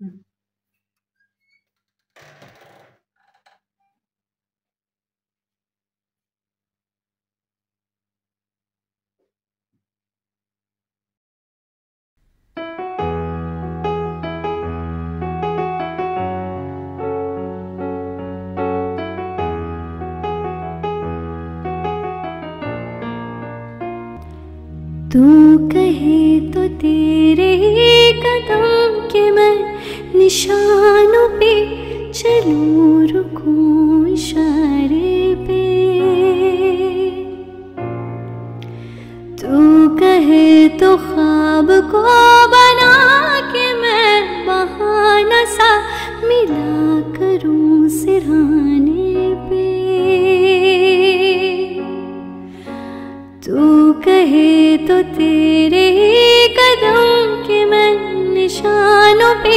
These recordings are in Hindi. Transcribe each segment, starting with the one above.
तू कहे तो तेरे ही कदम के मैं निशानों पे चलूँ, रुकूं इशारे पे। तू कहे तो ख्वाब को बना के मैं बहाना सा मिला करूँ सिरहाने पे। तू कहे तो तेरे ही कदम के मैं निशानों पे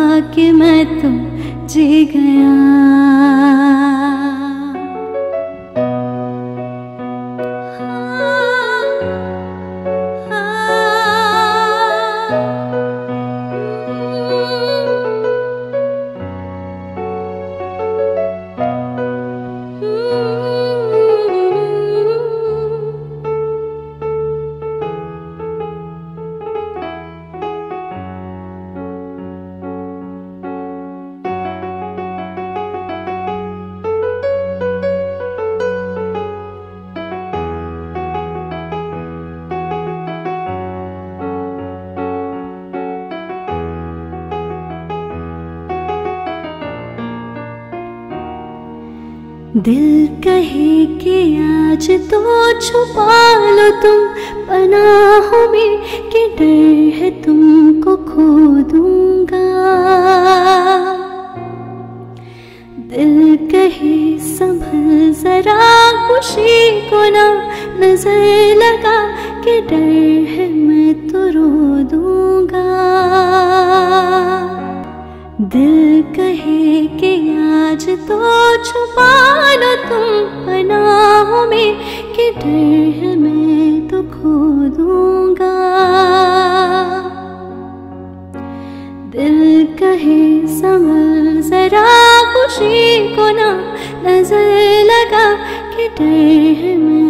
पाके मैं तो जी गया। दिल कहे कि आज तो छुपा लो तुम, पनाहों में कि डर है तुमको खो दूँगा। दिल कहे संभल जरा खुशी को ना, नज़र लगा कि डर है मैं तो रो दूँगा दिल कहे कि आज तो छुपा लो तुम पनाहों में, कि डर मैं तो खो दूँगा। दिल कहे, संभल जरा खुशी को ना नज़र लगा, कि डर है मैं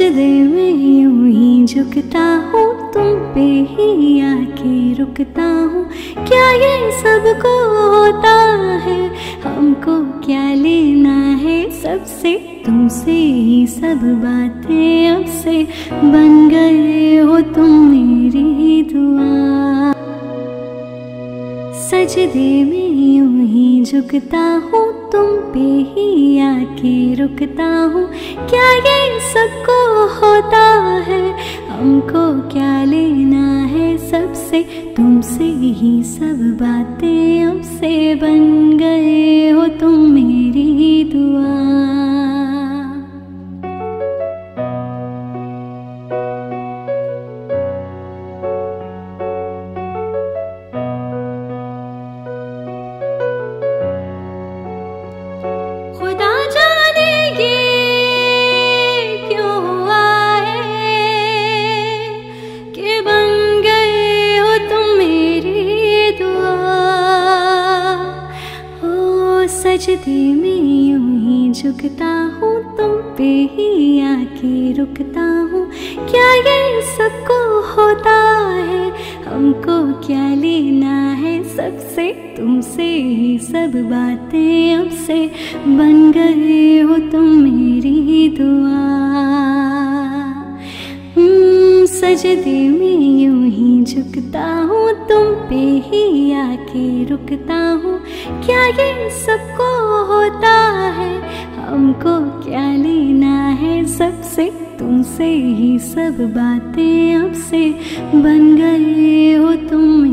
सजदे में यूँ ही झुकता हूँ, तुम पे ही आके रुकता हूँ। क्या ये सबको होता है? हमको क्या लेना है? सबसे तुमसे ही सब बातें अब से बन गए हो तुम मेरी दुआ। सजदे में झुकता हूँ, तुम पे ही आके रुकता हूँ। क्या ये सबको होता है? हमको क्या लेना है? सबसे तुमसे ही सब बातें अब से बन गए हो तुम मेरी दुआ। सजदे में यूँ ही झुकता हूँ तुम पे ही आके रुकता हूँ। क्या ये सबको होता है? हमको क्या लेना है? सबसे तुमसे ही सब बातें अब से बन गए हो तुम मेरी दुआ। हम्म, सजदे में यूँ ही झुकता हूँ तुम पे ही आके रुकता हूँ। क्या ये सबको होता है? हमको क्या लेना है? सबसे तुमसे ही सब बातें अब से बन गए हो तुम